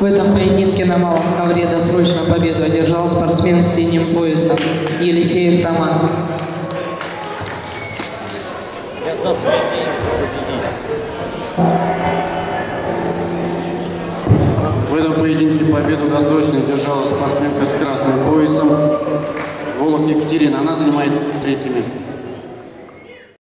В этом поединке на малом ковре досрочно победу одержал спортсмен с синим поясом Елисеев Роман. Я знал свои деньги. В этом поединке победу досрочно одержала спортсменка с красным поясом Волок Екатерина. Она занимает третье место.